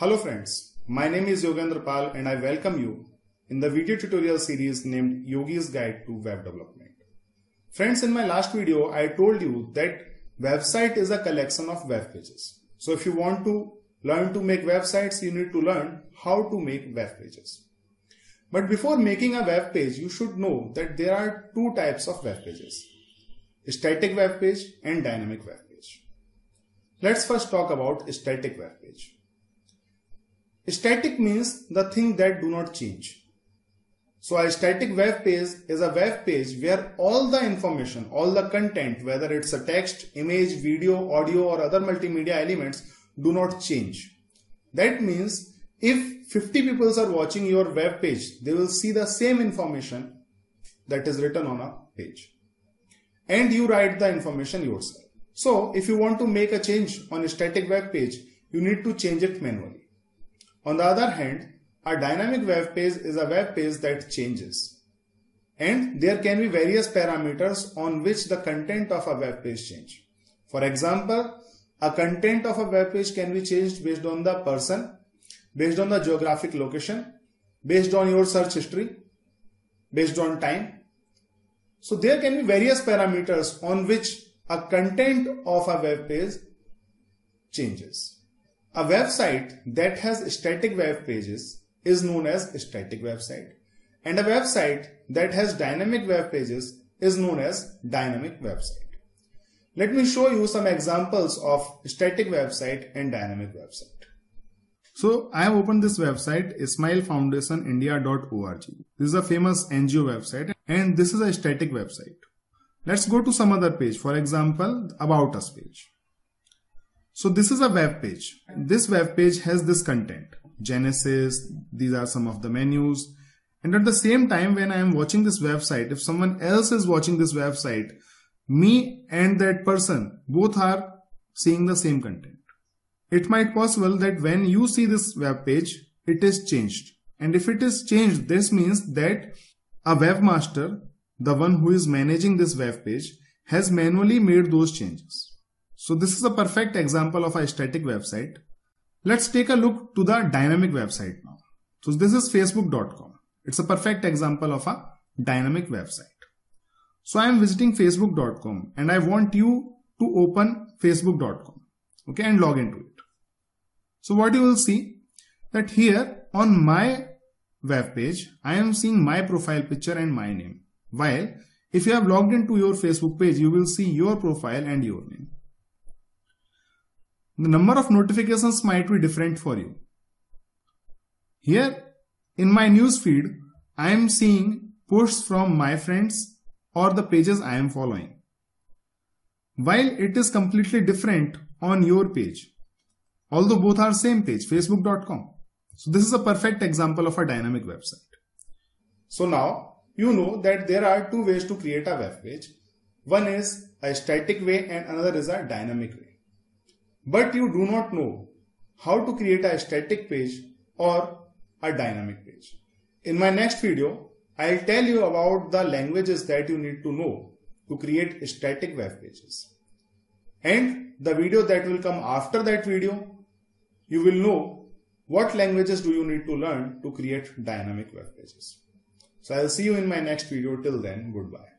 Hello friends, my name is Yogendra Pal and I welcome you in the video tutorial series named Yogi's Guide to Web Development. Friends, in my last video, I told you that website is a collection of web pages. So if you want to learn to make websites, you need to learn how to make web pages. But before making a web page, you should know that there are two types of web pages. Static web page and dynamic web page. Let's first talk about static web. Static means the thing that do not change. So a static web page is a web page where all the information, all the content, whether it's a text, image, video, audio or other multimedia elements do not change. That means if 50 people are watching your web page, they will see the same information that is written on a page. And you write the information yourself. So if you want to make a change on a static web page, you need to change it manually. On the other hand, a dynamic web page is a web page that changes. And there can be various parameters on which the content of a web page change. For example, a content of a web page can be changed based on the person, based on the geographic location, based on your search history, based on time. So there can be various parameters on which a content of a web page changes. A website that has static web pages is known as static website and a website that has dynamic web pages is known as dynamic website. Let me show you some examples of static website and dynamic website. So I have opened this website smilefoundationindia.org. This is a famous NGO website and this is a static website. Let's go to some other page. For example, about us page. So this is a web page. This web page has this content. Genesis, these are some of the menus. And at the same time, when I am watching this website, if someone else is watching this website, me and that person both are seeing the same content. It might possible that when you see this web page, it is changed. And if it is changed, this means that a webmaster, the one who is managing this web page, has manually made those changes. So this is a perfect example of a static website. Let's take a look to the dynamic website now. So this is facebook.com. It's a perfect example of a dynamic website. So I am visiting facebook.com and I want you to open facebook.com okay and log into it. So what you will see that here on my web page I am seeing my profile picture and my name while if you have logged into your Facebook page you will see your profile and your name the number of notifications might be different for you. Here in my news feed, I am seeing posts from my friends or the pages I am following. While it is completely different on your page, although both are same page, facebook.com. So this is a perfect example of a dynamic website. So now you know that there are two ways to create a web page. One is a static way and another is a dynamic way but you do not know how to create a static page or a dynamic page. In my next video, I'll tell you about the languages that you need to know to create static web pages. And the video that will come after that video, you will know what languages do you need to learn to create dynamic web pages. So I'll see you in my next video. Till then, goodbye.